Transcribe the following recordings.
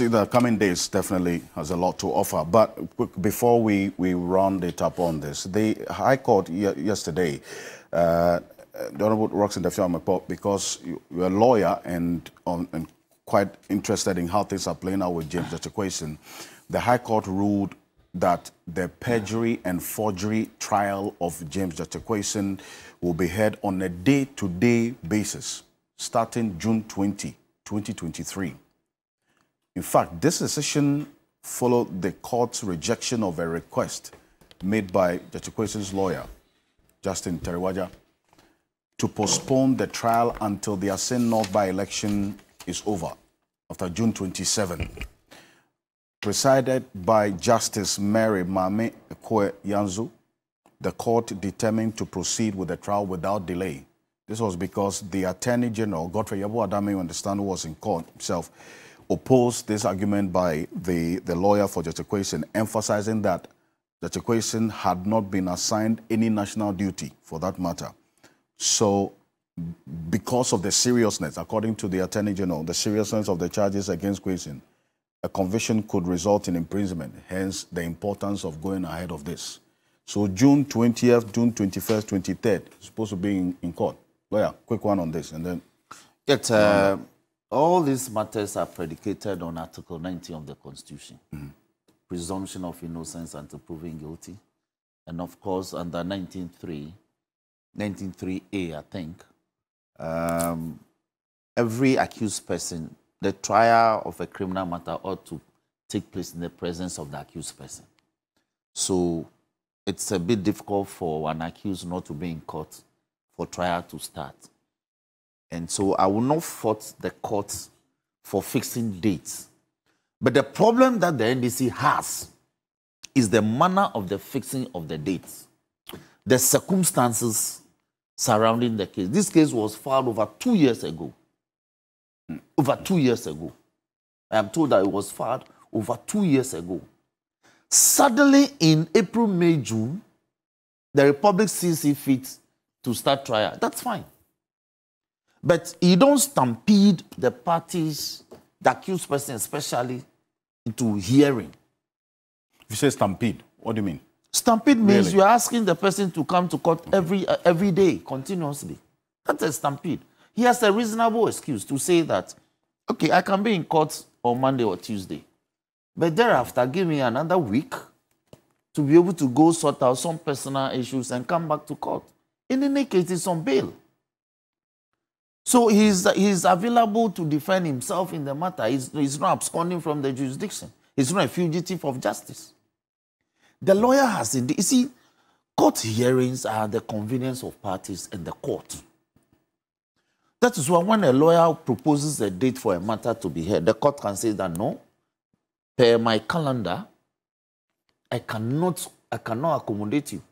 in the coming days definitely has a lot to offer. But before we, we round it up on this, the High Court yesterday, uh, the Honorable Rockson Dafeamekpor, because you're a lawyer and, on, and quite interested in how things are playing out with James Gyakye the High Court ruled that the perjury and forgery trial of James Gyakye will be held on a day-to-day -day basis starting June 20, 2023. In fact, this decision followed the court's rejection of a request made by Gyakye's lawyer, Justin Teriwajah, to postpone the trial until the Assin North by-election is over, after June 27. Presided by Justice Mary Maame Ekue Yanzuh, the court determined to proceed with the trial without delay. This was because the Attorney General, Godfred Yeboah Dame, you understand, was in court himself, opposed this argument by the, the lawyer for Gyakye, emphasizing that Gyakye had not been assigned any national duty for that matter. So, because of the seriousness, according to the Attorney General, the seriousness of the charges against Quayson, a conviction could result in imprisonment, hence the importance of going ahead of this. So June 20th, June 21st, 23rd, supposed to be in, in court. Lawyer, quick one on this, and then... Yet, uh, all these matters are predicated on Article 90 of the Constitution. Mm. Presumption of innocence until proven guilty. And of course, under 19.3, 19.3a, I think, um, every accused person, the trial of a criminal matter ought to take place in the presence of the accused person. So it's a bit difficult for an accused not to be in court for trial to start. And so I will not fault the court for fixing dates. But the problem that the NDC has is the manner of the fixing of the dates, the circumstances surrounding the case. This case was filed over two years ago. Over two years ago. I am told that it was filed over two years ago. Suddenly, in April, May, June, the Republic sees it fit to start trial. That's fine. But you don't stampede the parties, the accused person especially, into hearing. If you say stampede, what do you mean? Stampede means really? you're asking the person to come to court every, uh, every day, continuously. That's a stampede. He has a reasonable excuse to say that, okay, I can be in court on Monday or Tuesday. But thereafter, give me another week to be able to go sort out some personal issues and come back to court. In any case, it's on bail. So he's, he's available to defend himself in the matter. He's, he's not absconding from the jurisdiction. He's not a fugitive of justice. The lawyer has indeed, you see, court hearings are the convenience of parties and the court. That is why when a lawyer proposes a date for a matter to be heard, the court can say that no, per my calendar, I cannot, I cannot accommodate you.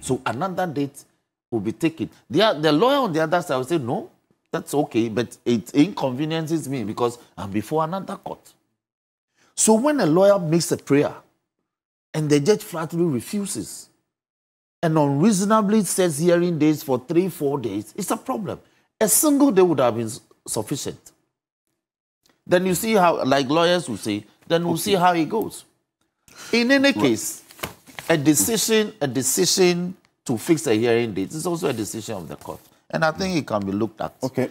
So another date will be taken. The, the lawyer on the other side will say, no, that's okay, but it inconveniences me because I'm before another court. So when a lawyer makes a prayer and the judge flatly refuses and unreasonably says hearing days for three, four days, it's a problem. A single day would have been sufficient. Then you see how, like lawyers will say, then we'll okay. see how it goes. In any case, a decision, a decision to fix a hearing date is also a decision of the court. And I think it can be looked at. Okay.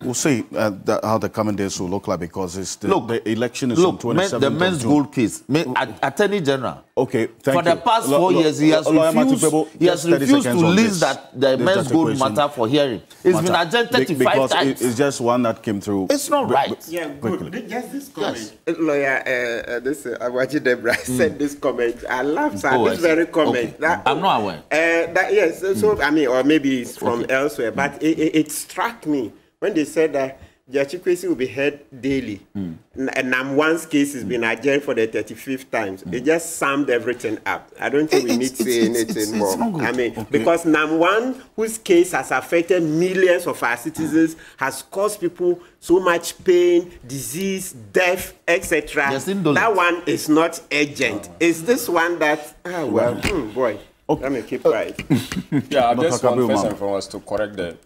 We'll see uh, the, how the coming days will look like because it's the, look, the election is look, on 27th The Menzgold case, Attorney General. Okay, thank For you. the past four years, he has refused, he has refused to list that the men's gold matter for hearing. It's matter. been agented to five times. It's just one that came through. It's not right. Yeah, good. Just this comment. Yes. Lawyer, uh, uh, this uh, Awaji Debra mm. said this comment. I laughed at oh, this very comment. Okay. That, I'm not aware. Uh, that, yes, so, mm. I mean, or maybe it's from okay. elsewhere, but it, it, it struck me when they said that Gyakye will be heard daily. Mm. And Namwan's case has been adjourned for the 35th times. Mm. It just summed everything up. I don't think it, we need to say anything more. I mean, okay. because Namwan, whose case has affected millions of our citizens, has caused people so much pain, disease, death, etc. That one is not urgent. Oh. It's this one that, ah, well, hmm, boy. Okay. Let me keep quiet. yeah, I just want first and foremost to correct the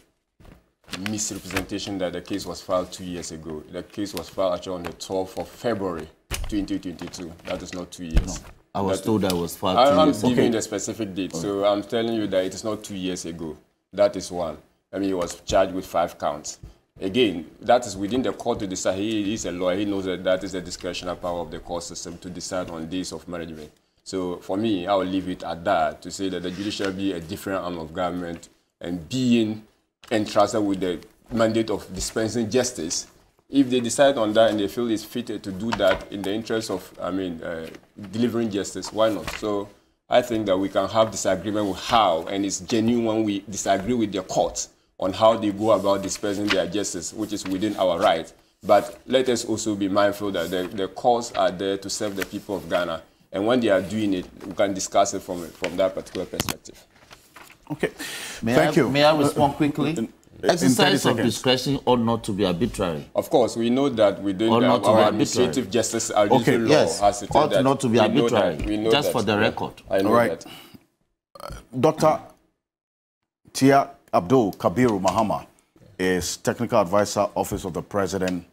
misrepresentation that the case was filed two years ago. The case was filed actually on the 12th of February 2022. That is not two years. No. I was that told that was filed I, two I'm years giving okay. the specific date. Okay. So I'm telling you that it is not two years ago. That is one. I mean, he was charged with five counts. Again, that is within the court to decide. He is a lawyer. He knows that that is the discretionary power of the court system to decide on days of management. So for me, I will leave it at that to say that the judiciary be a different arm of government and being entrusted with the mandate of dispensing justice. If they decide on that and they feel it's fitted to do that in the interest of, I mean, uh, delivering justice, why not? So I think that we can have disagreement with how, and it's genuine when we disagree with the court on how they go about dispensing their justice, which is within our right. But let us also be mindful that the, the courts are there to serve the people of Ghana. And when they are doing it, we can discuss it from, from that particular perspective. Okay. May Thank I, you. May I respond quickly? Exercise of discretion ought not to be arbitrary. Of course, we know that within Ought the, not to our be administrative justice okay. Okay, law yes. has stated Ought that. not to be we know arbitrary. that. We know Just that. for the record. I know All right. that. Dr. Tia Abdul Kabiru Mahama is technical advisor, Office of the President.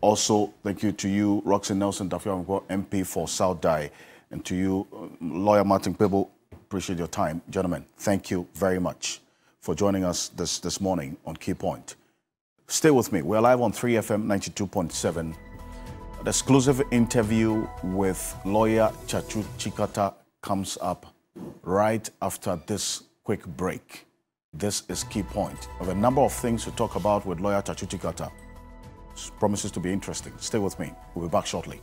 Also, thank you to you, Rockson Nelson Dafeamekpor, MP for South Dayi, and to you, uh, lawyer Martin Kpebu. Appreciate your time. Gentlemen, thank you very much for joining us this, this morning on Key Point. Stay with me. We're live on 3FM 92.7. An exclusive interview with lawyer Tsatsu Tsikata comes up right after this quick break. This is Key Point. Have a number of things to talk about with lawyer Tsatsu Tsikata. Promises to be interesting. Stay with me. We'll be back shortly.